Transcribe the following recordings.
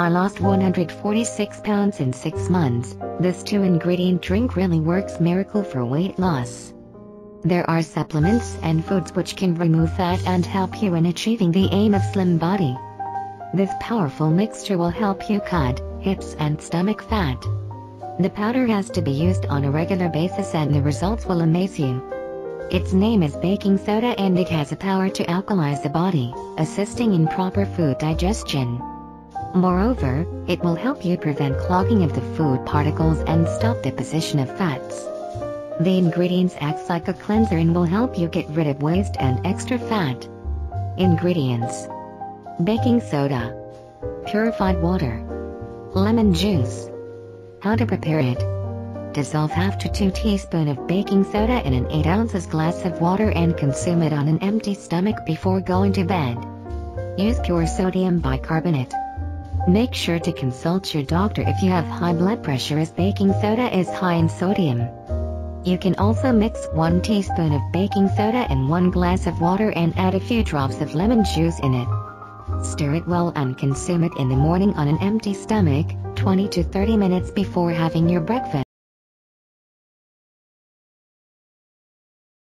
I lost 146 pounds in 6 months. This two ingredient drink really works miracle for weight loss. There are supplements and foods which can remove fat and help you in achieving the aim of slim body. This powerful mixture will help you cut hips and stomach fat. The powder has to be used on a regular basis and the results will amaze you. Its name is baking soda and it has a power to alkalize the body, assisting in proper food digestion. Moreover, it will help you prevent clogging of the food particles and stop deposition of fats. The ingredients acts like a cleanser and will help you get rid of waste and extra fat. Ingredients Baking soda Purified water Lemon juice How to prepare it Dissolve half to 2 teaspoon of baking soda in an 8 ounces glass of water and consume it on an empty stomach before going to bed. Use pure sodium bicarbonate. Make sure to consult your doctor if you have high blood pressure as baking soda is high in sodium. You can also mix 1 teaspoon of baking soda in 1 glass of water and add a few drops of lemon juice in it. Stir it well and consume it in the morning on an empty stomach, 20 to 30 minutes before having your breakfast.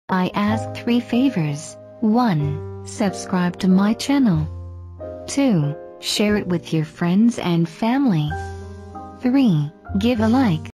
I ask 3 favors. 1. Subscribe to my channel. 2. Share it with your friends and family. 3. Give a like.